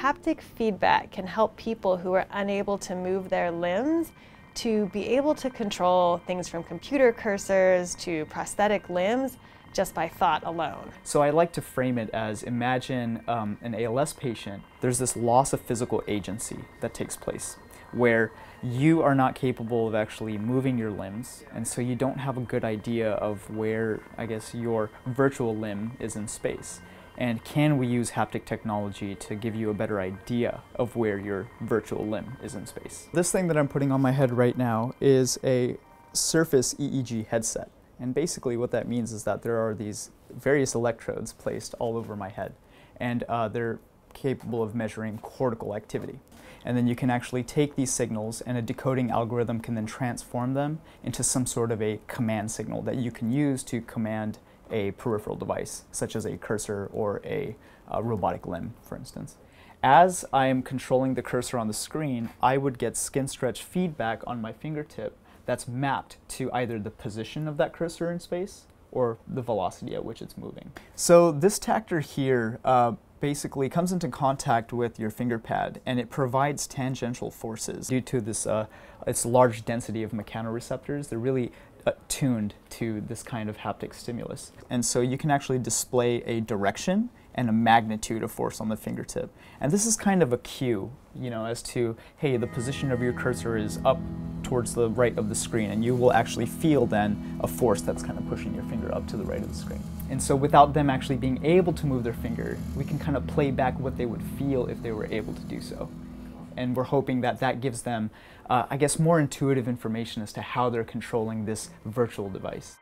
haptic feedback can help people who are unable to move their limbs to be able to control things from computer cursors to prosthetic limbs just by thought alone. So I like to frame it as imagine um, an ALS patient. There's this loss of physical agency that takes place where you are not capable of actually moving your limbs, and so you don't have a good idea of where, I guess, your virtual limb is in space. And can we use haptic technology to give you a better idea of where your virtual limb is in space? This thing that I'm putting on my head right now is a Surface EEG headset. And basically what that means is that there are these various electrodes placed all over my head. And uh, they're capable of measuring cortical activity. And then you can actually take these signals and a decoding algorithm can then transform them into some sort of a command signal that you can use to command a peripheral device, such as a cursor or a, a robotic limb, for instance. As I am controlling the cursor on the screen, I would get skin stretch feedback on my fingertip that's mapped to either the position of that cursor in space or the velocity at which it's moving. So this tactor here uh, basically comes into contact with your finger pad and it provides tangential forces due to this uh, its large density of mechanoreceptors. They're really uh, tuned to this kind of haptic stimulus. And so you can actually display a direction and a magnitude of force on the fingertip. And this is kind of a cue, you know, as to, hey, the position of your cursor is up towards the right of the screen, and you will actually feel then a force that's kind of pushing your finger up to the right of the screen. And so without them actually being able to move their finger, we can kind of play back what they would feel if they were able to do so. And we're hoping that that gives them, uh, I guess, more intuitive information as to how they're controlling this virtual device.